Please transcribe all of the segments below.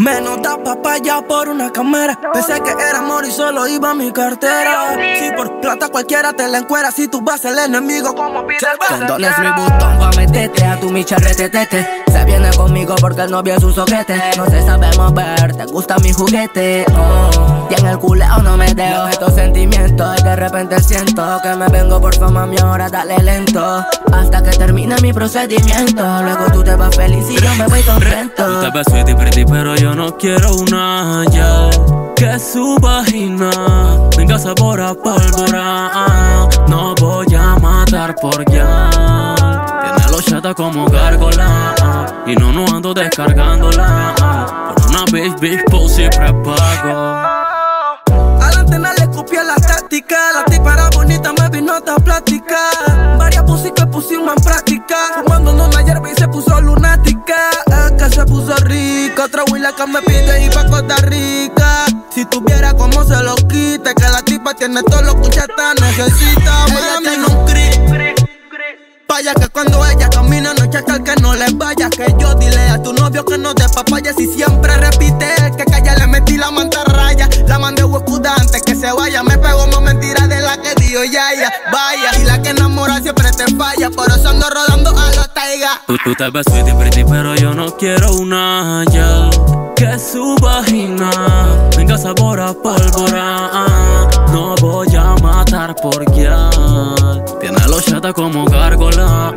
Menos da papaya por una cámara. Pensé que era amor y solo iba mi cartera. Si por plata cualquiera te la encuera, si tú vas el enemigo, como pide Condones Louis Vuitton pa' meterte a tu micha retetete. Se viene conmigo porque el novio es un soquete. No se sabe mover, te gusta mi juguete. Oh. Y en el culeo no me dejo estos sentimientos. Y de repente siento que me vengo por fama, mi ahora dale lento. Hasta que termine mi procedimiento. Luego tú te vas feliz y yo me voy contento. Tú te ves sweetie pretty, pero yo no quiero una ya. Que su vagina tenga sabor a pólvora. No voy a matar por ya. Tiene los chatas como gárgola. Y no, no ando descargándola. Por una bitch, bitch, pussy prepago. Que me pide ir pa' Costa Rica. Si tuviera como se lo quite, que la tipa tiene todo lo que usted necesita. Ella tiene un cri. Vaya que cuando ella camina no checa el que no le vaya. Que yo dile a tu novio que no te papaya Si siempre repite que calla le metí la mantarraya La mandé huecuda antes que se vaya. Me pegó más mentira de la que dio ya, ya. Vaya, y la que enamora siempre te falla. Por eso ando rodando a los taiga. Tú, tú te ves sweetie pretty pero yo no quiero una ya Que su vagina tenga sabor a pólvora. No voy a matar por ya Tiene los chatas como gárgola.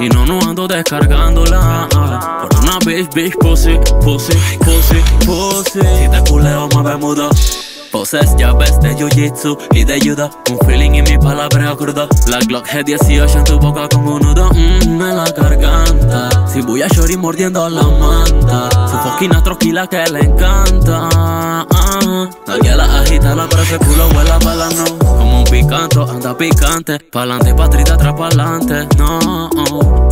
Y no, no ando descargándola. Por una bitch, bitch, pussy, pussy, pussy, pussy. Si te culeo, me mudo Poses llaves de jiu-jitsu y de judo. Un feeling y mi palabra crudo La Glock G18 en tu boca con un nudo mmm, en la garganta. Si voy a shorty mordiendo la manta. Su foquina troquila que le encanta ah, Nadie la agita, la ese culo vuela para no. Como un picanto, anda picante. Pa'lante, patrita, atrás pa'lante No,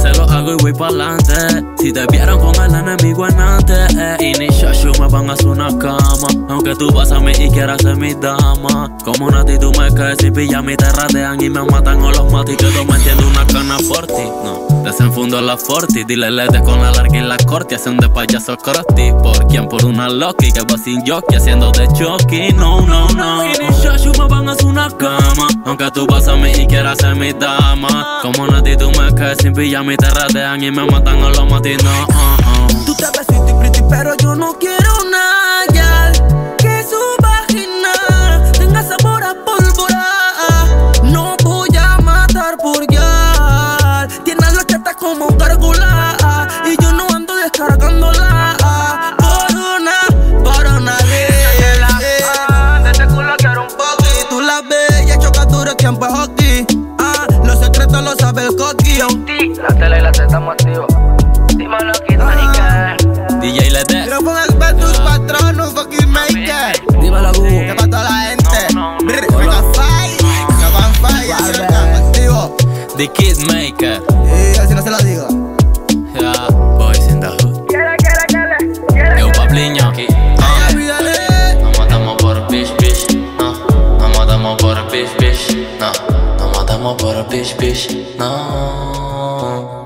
se lo hago y voy pa'lante. Si te vieron con el enemigo en antes eh, Y ni shashu me van a hacer una cama. Aunque tú vas a mí y quieras ser mi dama. Como Nati tú me caes y pijama y te ratean Y me matan o los mato. Y quedo metiendo una cana por ti No, desenfundo la forti Dile lete con la larga y la corte Hacen de payaso crusty ¿Por quién? Por una loki que va sin jockey Haciendo de choque No, no, no Y shashu me van a una cama Aunque tú vas a mí y quieras ser mi dama Como Nati tú me caes sin pijama y te ratean Y me matan o los mato y no uh, uh. Tú te ves pretty The Kid Maker Y así no se lo digo. Yeah, boys in the hood Pabliño. Nos matamos por bitch, bitch, no. Nos matamos por bitch, bitch, no. Nos matamos por bitch, bitch, no.